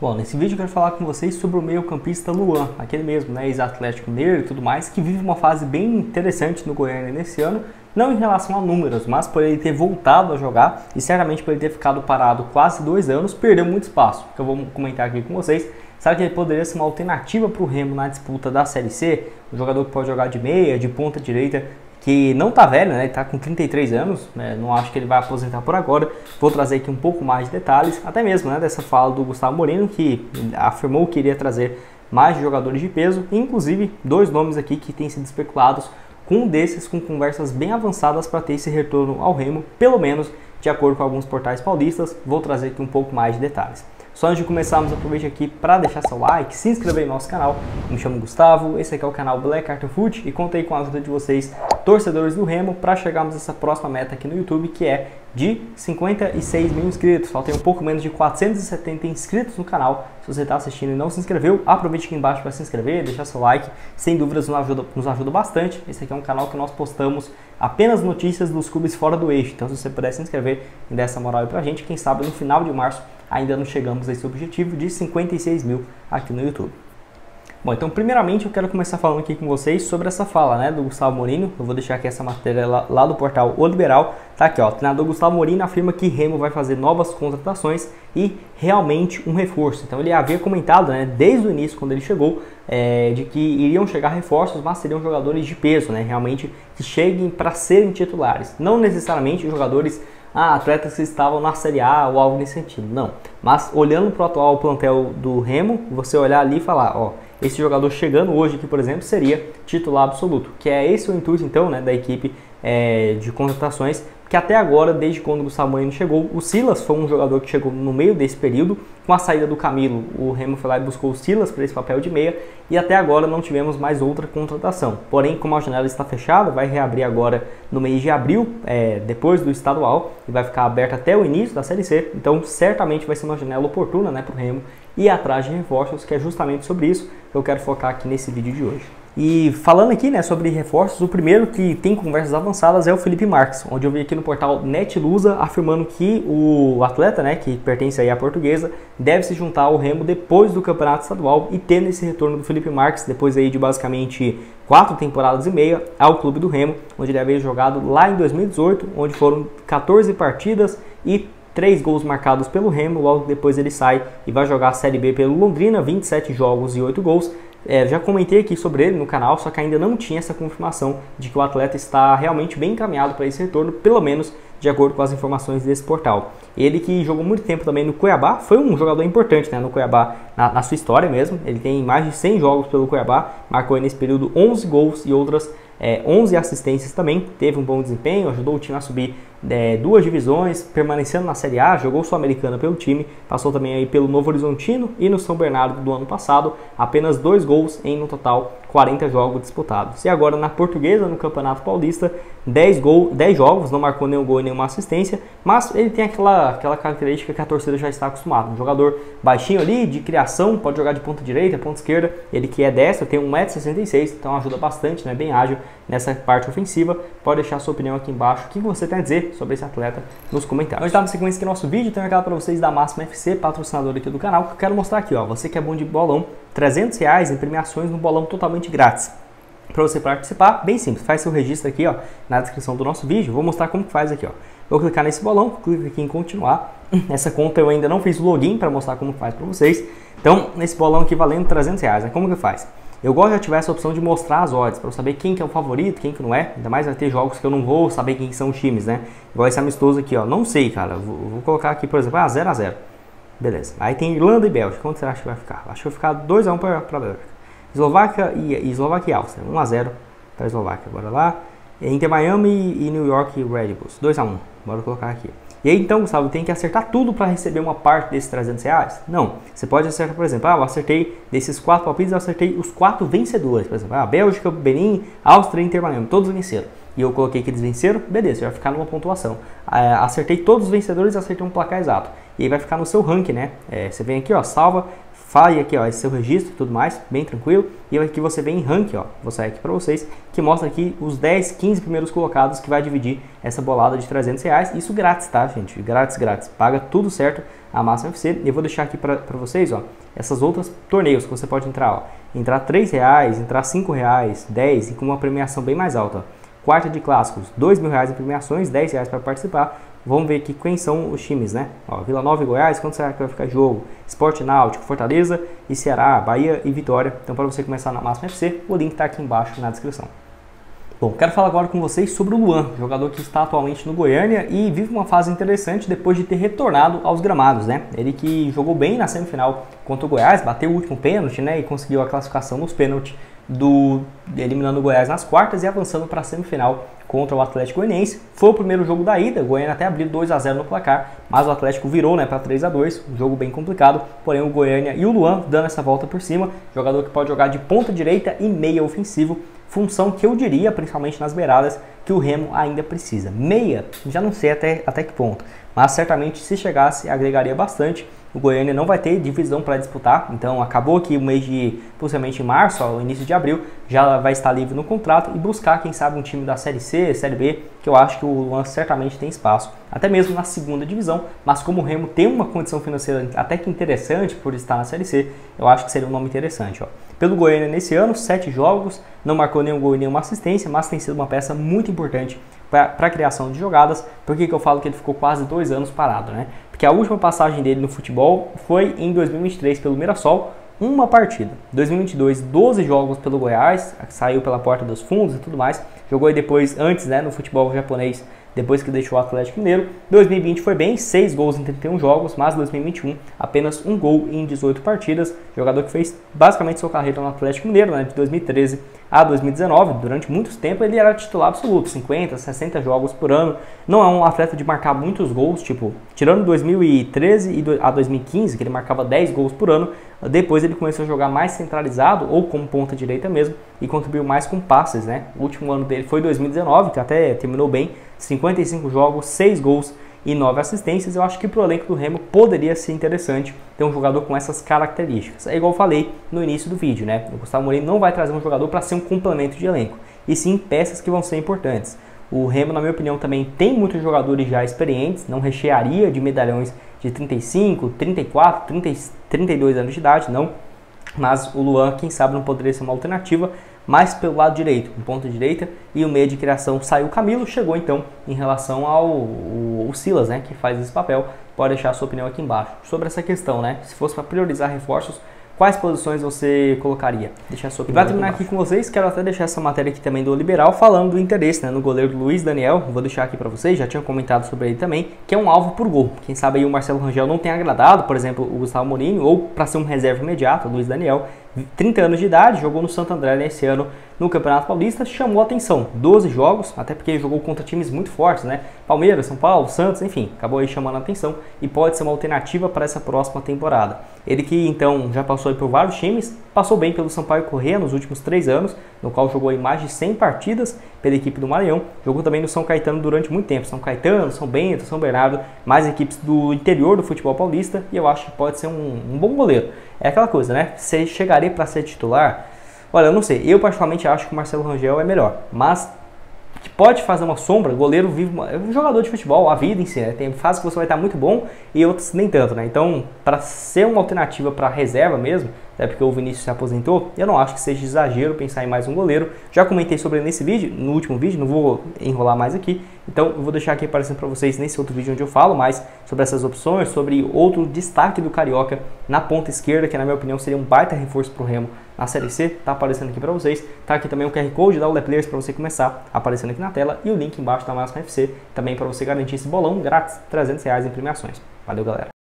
Bom, nesse vídeo eu quero falar com vocês sobre o meio-campista Luan, aquele mesmo, né, ex-Atlético Mineiro e tudo mais, que vive uma fase bem interessante no Goiânia nesse ano, não em relação a números, mas por ele ter voltado a jogar e certamente por ele ter ficado parado quase dois anos, perdeu muito espaço, que eu vou comentar aqui com vocês. Sabe que ele poderia ser uma alternativa para o Remo na disputa da Série C? Um jogador que pode jogar de meia, de ponta direita, que não tá velho, né? Ele tá com 33 anos, né? não acho que ele vai aposentar por agora. Vou trazer aqui um pouco mais de detalhes, até mesmo né, dessa fala do Gustavo Moreno, que afirmou que iria trazer mais jogadores de peso, inclusive dois nomes aqui que têm sido especulados, com um desses com conversas bem avançadas para ter esse retorno ao Remo, pelo menos de acordo com alguns portais paulistas. Vou trazer aqui um pouco mais de detalhes. Só antes de começarmos, aproveite aqui para deixar seu like, se inscrever no nosso canal. Eu me chamo Gustavo, esse aqui é o canal Black Carter Foot e contei com a ajuda de vocês, torcedores do Remo, para chegarmos a essa próxima meta aqui no YouTube, que é de 56 mil inscritos. Faltam um pouco menos de 470 inscritos no canal. Se você está assistindo e não se inscreveu, aproveite aqui embaixo para se inscrever, deixar seu like. Sem dúvidas nos ajuda, nos ajuda bastante. Esse aqui é um canal que nós postamos apenas notícias dos clubes fora do eixo. Então se você puder se inscrever e dar essa moral aí pra gente, quem sabe no final de março ainda não chegamos a esse objetivo de 56 mil aqui no YouTube. Bom, então primeiramente eu quero começar falando aqui com vocês sobre essa fala, né, do Gustavo Morino. Eu vou deixar aqui essa matéria lá, lá, do portal O Liberal. Tá aqui, ó. O treinador Gustavo Morino afirma que Remo vai fazer novas contratações e realmente um reforço. Então ele havia comentado, né, desde o início quando ele chegou, é, de que iriam chegar reforços, mas seriam jogadores de peso, né, realmente que cheguem para serem titulares, não necessariamente jogadores ah, atletas que estavam na Série A ou algo nesse sentido. Não. Mas olhando para o atual plantel do Remo, você olhar ali e falar, ó, esse jogador chegando hoje aqui, por exemplo, seria titular absoluto. Que é esse o intuito, então, né, da equipe é, de contratações que até agora, desde quando o Gustavo Bueno chegou, o Silas foi um jogador que chegou no meio desse período. Com a saída do Camilo, o Remo foi lá e buscou o Silas para esse papel de meia e até agora não tivemos mais outra contratação. Porém, como a janela está fechada, vai reabrir agora no mês de abril, é, depois do estadual, e vai ficar aberta até o início da Série C. Então, certamente vai ser uma janela oportuna né, para o Remo ir atrás de reforços, que é justamente sobre isso que eu quero focar aqui nesse vídeo de hoje. E falando aqui né, sobre reforços, o primeiro que tem conversas avançadas é o Felipe Marques, onde eu vi aqui no portal Netlusa afirmando que o atleta, né, que pertence aí à portuguesa, deve se juntar ao Remo depois do campeonato estadual e tendo esse retorno do Felipe Marques, depois aí de basicamente quatro temporadas e meia, ao clube do Remo, onde ele havia jogado lá em 2018, onde foram 14 partidas e três gols marcados pelo Remo, logo depois ele sai e vai jogar a Série B pelo Londrina, 27 jogos e 8 gols. É, já comentei aqui sobre ele no canal, só que ainda não tinha essa confirmação de que o atleta está realmente bem encaminhado para esse retorno, pelo menos de acordo com as informações desse portal. Ele que jogou muito tempo também no Cuiabá, foi um jogador importante né, no Cuiabá, na, na sua história mesmo. Ele tem mais de 100 jogos pelo Cuiabá, marcou nesse período 11 gols e outras é, 11 assistências também, teve um bom desempenho, ajudou o time a subir é, duas divisões, permanecendo na Série A, jogou Sul-Americana pelo time, passou também aí pelo Novo Horizontino e no São Bernardo do ano passado, apenas dois gols em no total 40 jogos disputados. E agora na Portuguesa, no Campeonato Paulista, 10, gol, 10 jogos, não marcou nenhum gol e nenhuma assistência, mas ele tem aquela, aquela característica que a torcida já está acostumada. Um jogador baixinho ali, de criação, pode jogar de ponta direita, ponta esquerda, ele que é destro, tem 1,66m, então ajuda bastante, né, bem ágil nessa parte ofensiva. Pode deixar sua opinião aqui embaixo, o que você tem a dizer sobre esse atleta nos comentários. Nós estamos sequência aqui no nosso vídeo, um recado para vocês da Máxima FC, patrocinador aqui do canal, que eu quero mostrar aqui, ó, você que é bom de bolão, 300 reais em premiações no bolão totalmente grátis. Para você participar, bem simples, faz seu registro aqui ó, na descrição do nosso vídeo, vou mostrar como que faz aqui. Ó. Vou clicar nesse bolão, clico aqui em continuar. Essa conta eu ainda não fiz o login para mostrar como faz para vocês. Então, nesse bolão aqui valendo 300 reais, né? como que faz? Eu gosto de ativar essa opção de mostrar as odds, para eu saber quem que é o favorito, quem que não é. Ainda mais vai ter jogos que eu não vou saber quem são os times, né? Igual esse amistoso aqui, ó. Não sei, cara. Vou, vou colocar aqui, por exemplo, ah, 0x0. Beleza. Aí tem Irlanda e Bélgica. Quanto você acha que vai ficar? Acho que vai ficar 2x1 para a Bélgica. Eslováquia e, Eslováquia e Áustria. 1x0 para a Eslováquia. Bora lá. Inter Miami e New York Red Bulls. 2x1. Bora colocar aqui. E aí então, Gustavo, tem que acertar tudo para receber uma parte desses 300 reais? Não. Você pode acertar, por exemplo, ah, eu acertei desses quatro palpites, eu acertei os quatro vencedores. Por exemplo, ah, Bélgica, Benin, Áustria e Inter Miami, todos venceram. E eu coloquei que eles venceram, beleza, vai ficar numa pontuação. Ah, acertei todos os vencedores, acertei um placar exato. E vai ficar no seu ranking, né? É, você vem aqui, ó, salva, fale aqui, ó, esse seu registro e tudo mais, bem tranquilo. E aqui você vem em ranking, ó, vou sair aqui para vocês, que mostra aqui os 10, 15 primeiros colocados que vai dividir essa bolada de 300 reais. Isso grátis, tá, gente? Grátis, grátis. Paga tudo certo a Máxima FC. E eu vou deixar aqui para vocês, ó, essas outras torneios que você pode entrar, ó. Entrar 3 reais, entrar 5 reais, 10 e com uma premiação bem mais alta, ó. Quarta de clássicos, 2 mil reais em premiações, 10 reais para participar. Vamos ver aqui quem são os times, né? Ó, Vila Nova e Goiás, quanto será que vai ficar jogo? Esporte Náutico, Fortaleza e Ceará, Bahia e Vitória. Então, para você começar na Máxima FC, o link está aqui embaixo na descrição. Bom, quero falar agora com vocês sobre o Luan, jogador que está atualmente no Goiânia e vive uma fase interessante depois de ter retornado aos gramados, né? Ele que jogou bem na semifinal contra o Goiás, bateu o último pênalti, né? E conseguiu a classificação nos pênaltis do eliminando o Goiás nas quartas e avançando para a semifinal contra o Atlético Goianiense. Foi o primeiro jogo da ida, o Goiânia até abriu 2 a 0 no placar, mas o Atlético virou, né, para 3 a 2, um jogo bem complicado. Porém o Goiânia e o Luan dando essa volta por cima, jogador que pode jogar de ponta direita e meia ofensivo, função que eu diria, principalmente nas beiradas, que o Remo ainda precisa. Meia, já não sei até, até que ponto, mas certamente se chegasse agregaria bastante o Goiânia não vai ter divisão para disputar, então acabou que o mês de, possivelmente março, ao início de abril, já vai estar livre no contrato e buscar, quem sabe, um time da Série C, Série B, que eu acho que o Luan certamente tem espaço, até mesmo na segunda divisão, mas como o Remo tem uma condição financeira até que interessante por estar na Série C, eu acho que seria um nome interessante. Ó. Pelo Goiânia nesse ano, sete jogos, não marcou nenhum gol e nenhuma assistência, mas tem sido uma peça muito importante para a criação de jogadas. Por que, que eu falo que ele ficou quase dois anos parado, né? Porque a última passagem dele no futebol foi em 2023 pelo Mirassol, uma partida. 2022, 12 jogos pelo Goiás, saiu pela porta dos fundos e tudo mais. Jogou aí depois, antes, né, no futebol japonês, depois que deixou o Atlético Mineiro. 2020 foi bem, 6 gols em 31 jogos, mas 2021 apenas um gol em 18 partidas. Jogador que fez basicamente sua carreira no Atlético Mineiro, né, de 2013 a 2019. Durante muito tempo ele era titular absoluto, 50, 60 jogos por ano. Não é um atleta de marcar muitos gols, tipo, tirando 2013 a 2015, que ele marcava 10 gols por ano, depois ele começou a jogar mais centralizado ou como ponta direita mesmo e contribuiu mais com passes, né? O último ano dele foi 2019, que até terminou bem, 55 jogos, 6 gols e 9 assistências. Eu acho que para o elenco do Remo poderia ser interessante ter um jogador com essas características. É igual eu falei no início do vídeo, né? O Gustavo Moreira não vai trazer um jogador para ser um complemento de elenco, e sim peças que vão ser importantes. O Remo, na minha opinião, também tem muitos jogadores já experientes, não rechearia de medalhões de 35, 34, 30, 32 anos de idade, não. Mas o Luan, quem sabe, não poderia ser uma alternativa mais pelo lado direito, um ponto direita, e o meio de criação saiu o Camilo, chegou então em relação ao o, Silas, né, que faz esse papel. Pode deixar a sua opinião aqui embaixo sobre essa questão, né? Se fosse para priorizar reforços, quais posições você colocaria? Deixa a sua opinião. E vai terminar aqui, aqui com vocês, quero até deixar essa matéria aqui também do Liberal, falando do interesse né, no goleiro Luiz Daniel. Vou deixar aqui para vocês, já tinha comentado sobre ele também, que é um alvo por gol. Quem sabe aí o Marcelo Rangel não tem agradado, por exemplo, o Gustavo Mourinho, ou para ser um reserva imediato, o Luiz Daniel, 30 anos de idade, jogou no Santo André nesse ano no Campeonato Paulista, chamou atenção. 12 jogos, até porque jogou contra times muito fortes, né? Palmeiras, São Paulo, Santos, enfim, acabou aí chamando atenção e pode ser uma alternativa para essa próxima temporada. Ele que então já passou por vários times, passou bem pelo Sampaio Corrêa nos últimos três anos, no qual jogou aí mais de 100 partidas pela equipe do Maranhão, jogou também no São Caetano durante muito tempo, São Caetano, São Bento, São Bernardo, mais equipes do interior do futebol paulista e eu acho que pode ser um, um bom goleiro. É aquela coisa, né? Você chegaria para ser titular? Olha, eu não sei. Eu particularmente acho que o Marcelo Rangel é melhor, mas que pode fazer uma sombra, goleiro vive é um jogador de futebol, a vida em si, né? Tem fases que você vai estar muito bom e outras nem tanto, né? Então, para ser uma alternativa para reserva mesmo, até porque o Vinícius se aposentou, eu não acho que seja exagero pensar em mais um goleiro. Já comentei sobre ele nesse vídeo, no último vídeo, não vou enrolar mais aqui. Então eu vou deixar aqui aparecendo para vocês nesse outro vídeo onde eu falo mais sobre essas opções, sobre outro destaque do Carioca na ponta esquerda, que na minha opinião seria um baita reforço para o Remo na Série C. Tá aparecendo aqui para vocês. Tá aqui também o QR Code da Ule Players para você começar aparecendo aqui na tela e o link embaixo da Máxima FC também para você garantir esse bolão grátis, 300 reais em premiações. Valeu, galera!